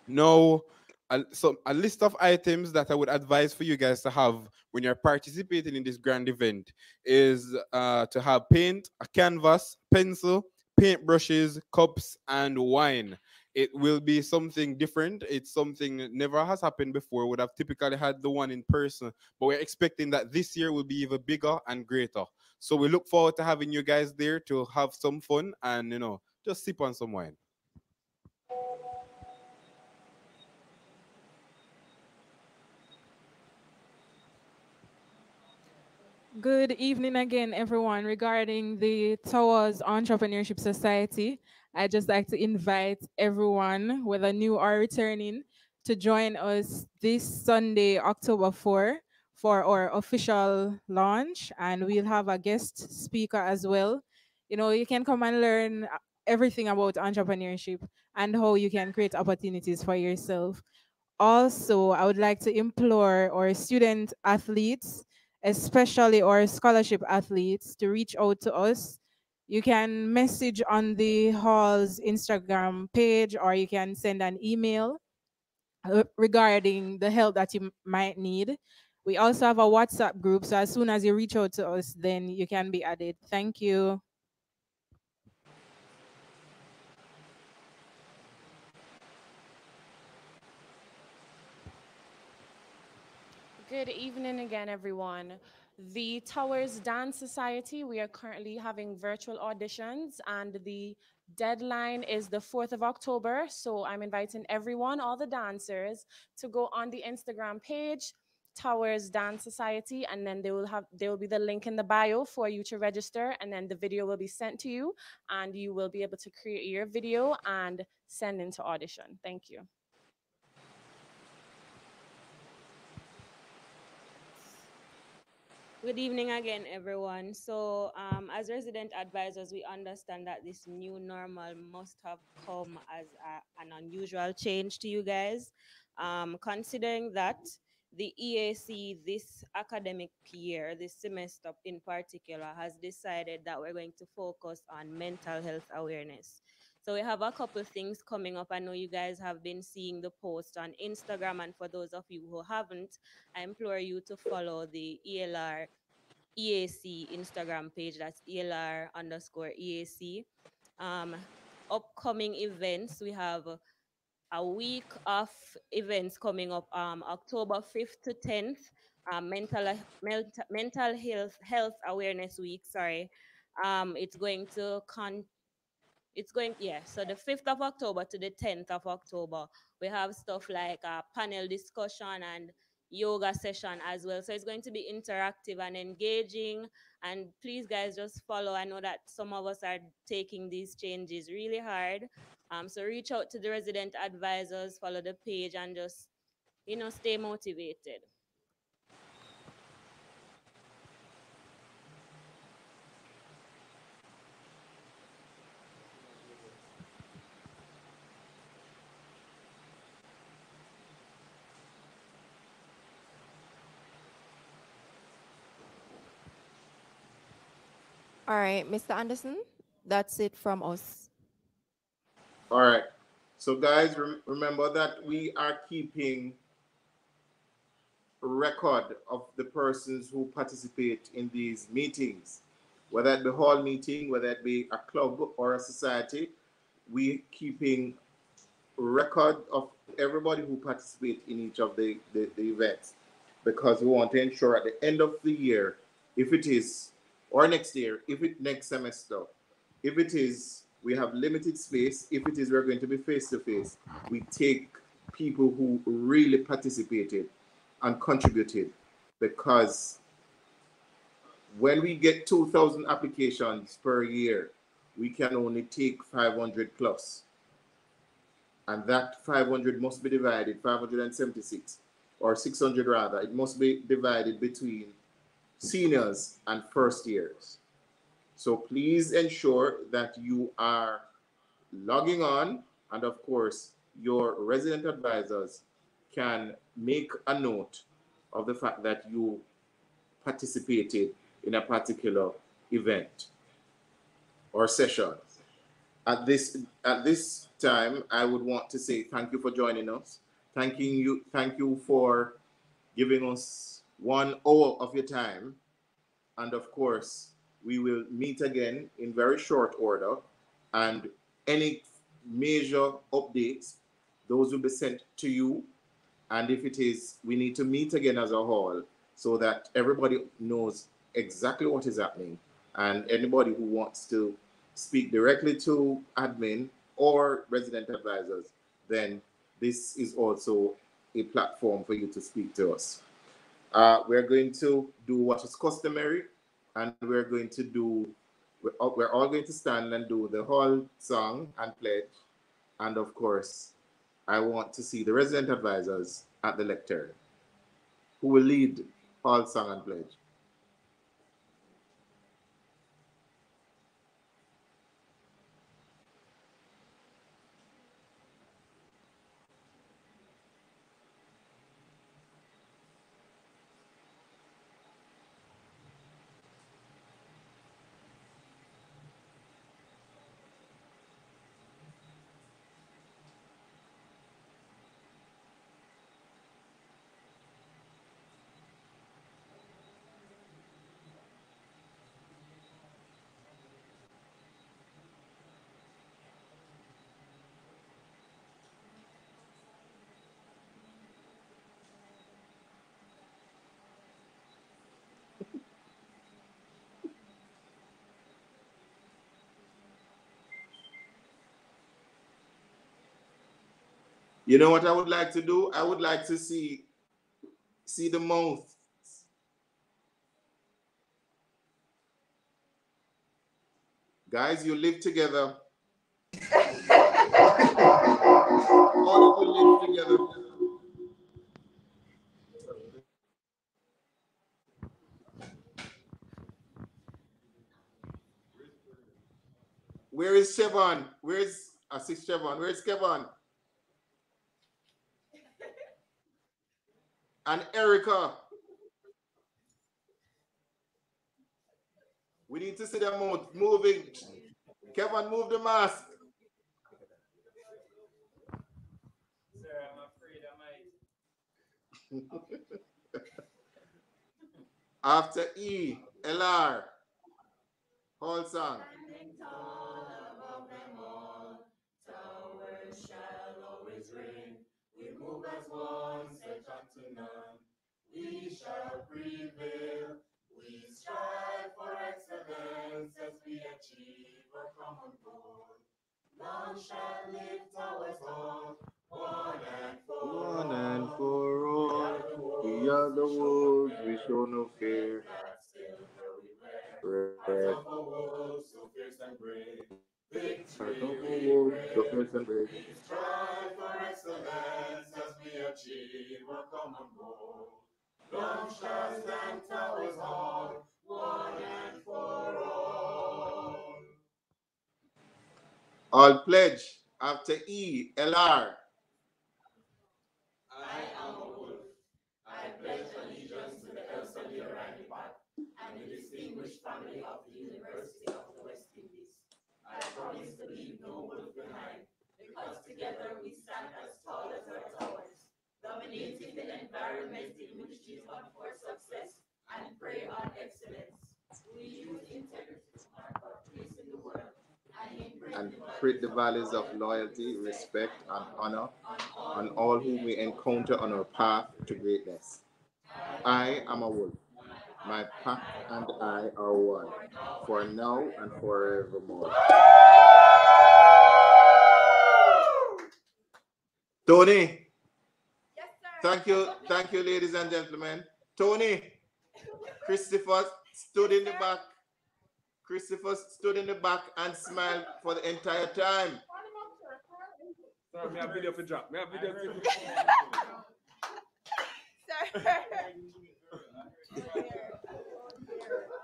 Now, a, so a list of items that I would advise for you guys to have when you're participating in this grand event is uh, to have paint, a canvas, pencil, paint brushes, cups, and wine. It will be something different. It's something that never has happened before. Would have typically had the one in person, but we're expecting that this year will be even bigger and greater. So we look forward to having you guys there to have some fun and you know just sip on some wine. Good evening again, everyone. Regarding the Towers Entrepreneurship Society, I'd just like to invite everyone, whether new or returning, to join us this Sunday, October 4, for our official launch. And we'll have a guest speaker as well. You know, you can come and learn everything about entrepreneurship and how you can create opportunities for yourself. Also, I would like to implore our student athletes especially our scholarship athletes, to reach out to us. You can message on the hall's Instagram page or you can send an email uh, regarding the help that you might need. We also have a WhatsApp group, so as soon as you reach out to us, then you can be added. Thank you. Good evening again, everyone. The Towers Dance Society, we are currently having virtual auditions, and the deadline is the 4th of October. So I'm inviting everyone, all the dancers, to go on the Instagram page, Towers Dance Society, and then they will have there will be the link in the bio for you to register, and then the video will be sent to you, and you will be able to create your video and send into audition. Thank you. Good evening again, everyone. So, um, as resident advisors, we understand that this new normal must have come as a, an unusual change to you guys. Um, considering that the EAC this academic year, this semester in particular, has decided that we're going to focus on mental health awareness. So we have a couple of things coming up. I know you guys have been seeing the post on Instagram, and for those of you who haven't, I implore you to follow the ELR EAC Instagram page. That's ELR underscore EAC. Um, upcoming events, we have a week of events coming up um, October 5th to 10th, um, mental, mental, mental health, health awareness week, sorry. Um, it's going to con it's going yeah so the 5th of october to the 10th of october we have stuff like a panel discussion and yoga session as well. So it's going to be interactive and engaging. And please guys just follow. I know that some of us are taking these changes really hard. Um, so reach out to the resident advisors follow the page and just you know stay motivated All right, Mr. Anderson, that's it from us. All right. So, guys, rem- remember that we are keeping record of the persons who participate in these meetings, whether it be hall meeting, whether it be a club or a society. We keeping record of everybody who participate in each of the, the, the events because we want to ensure at the end of the year, if it is or next year, if it next semester, if it is we have limited space, if it is we're going to be face to face, we take people who really participated and contributed. Because when we get 2,000 applications per year, we can only take 500 plus. And that 500 must be divided, 576 or 600 rather, it must be divided between seniors and first years. So please ensure that you are logging on and of course your resident advisors can make a note of the fact that you participated in a particular event or session. At this at this time, I would want to say thank you for joining us. Thanking you, thank you for giving us one hour of your time. And of course, we will meet again in very short order. And any major updates, those will be sent to you. And if it is, we need to meet again as a whole so that everybody knows exactly what is happening. And anybody who wants to speak directly to admin or resident advisors, then this is also a platform for you to speak to us. Uh, we're going to do what is customary, and we're going to do, we're all, we're all going to stand and do the whole song and pledge. And of course, I want to see the resident advisors at the lectern who will lead all song and pledge. You know what I would like to do? I would like to see see the mouth. Guys, you live together. All of you live together. Where is Chevron? Where's I ah, see Chevron? Where's Kevin? And Erica. We need to see them move, moving. Kevin, move the mask. Sir, I'm afraid I might. After E, LR, whole as one, subject to none. We shall prevail. We strive for excellence as we achieve our common goal. Long shall live towers all, one and for One and for all, we are the wolves, we show no fear. Red. Heart of a wolf, so fierce and brave. Fierce and brave. We strive for excellence as we achieve our common goal. Long shall stand towers all, one and for all. All pledge after E, LR. I am a wolf. I pledge allegiance to the Elsa Leo-Rhynie Pact and the distinguished family of the University of the West Indies. I promise to leave no wolf behind, because together we stand as tall as our towers, dominating hunt for success and on excellence. We use integrity to mark our place in the world and create the values of loyalty, respect, and honor on all whom we encounter on our path to greatness. I am a wolf. My pack and I are one, for now and forevermore. Tony. Thank you, thank you, ladies and gentlemen. Tony, Christopher stood in the back. Christopher stood in the back and smiled for the entire time. Sorry, me have video for drop. Me have video for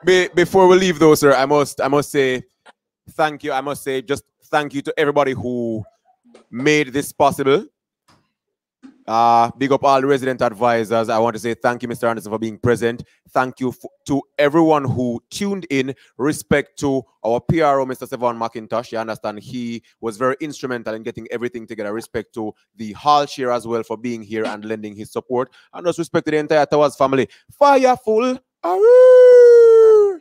Be, before we leave though, sir, I must I must say thank you. I must say just thank you to everybody who made this possible. Uh, big up all the resident advisors. I want to say thank you, Mr. Anderson, for being present. Thank you to everyone who tuned in. Respect to our PRO, Mr. Sevon McIntosh. You understand he was very instrumental in getting everything together. Respect to the hall chair as well for being here and lending his support. And just respect to the entire Towers family. Fireful. Aroo!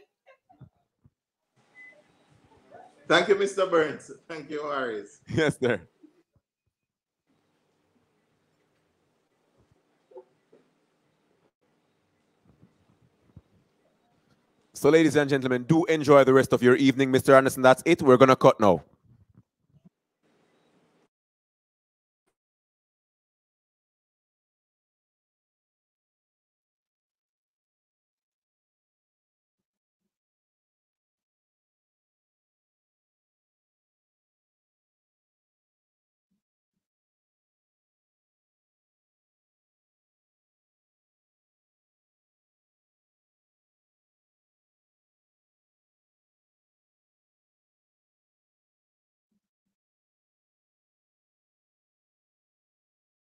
Thank you, Mr. Burns. Thank you, Aris. Yes, sir. So, ladies and gentlemen, do enjoy the rest of your evening. Mr. Anderson, that's it. We're going to cut now.